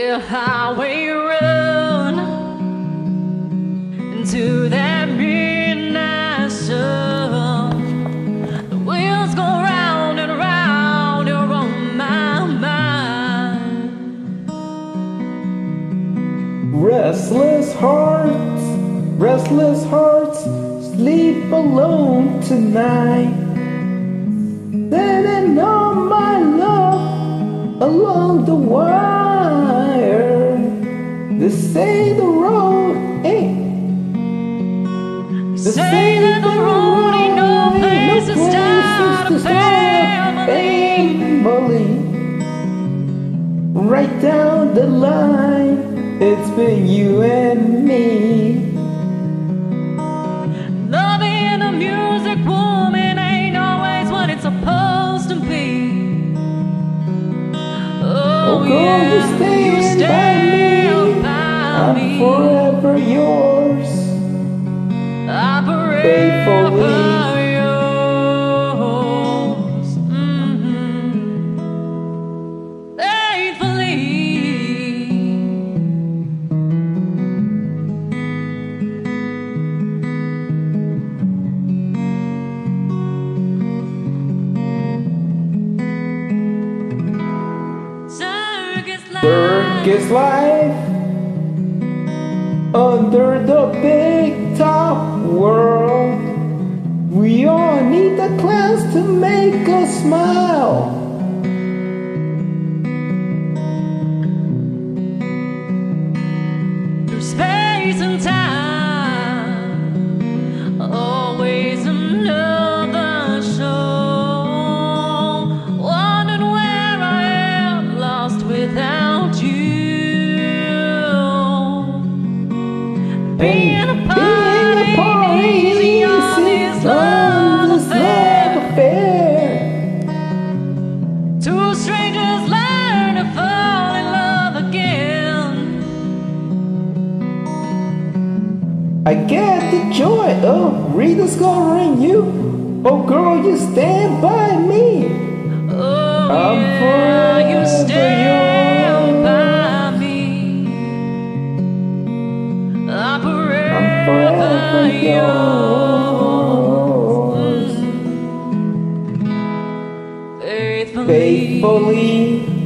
highway road into that midnight sun. The wheels go round and round, you're on my mind. Restless hearts, restless hearts, sleep alone tonight. Letting all my love along the wire. The line, it's been you and me. Loving a music woman ain't always what it's supposed to be. Oh, Oh, girl, yeah, you stand by me. by I'm me. forever yours. Circus life under the big top world. We all need the clowns to make us smile. Being a part Being a part ain't easy on love affair. love affair. Two strangers learn to fall in love again. I get the joy of rediscovering you. Oh, girl, you stand by me. Oh, I'm yeah, yours. Faithfully. Faithfully.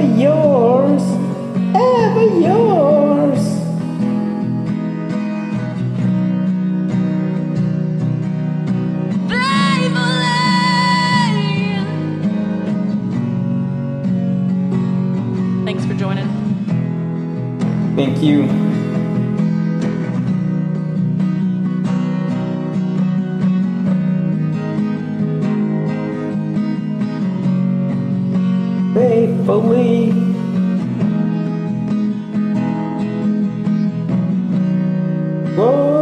Forever yours, ever yours. faithfully. Thanks for joining. Thank you. believe. Whoa.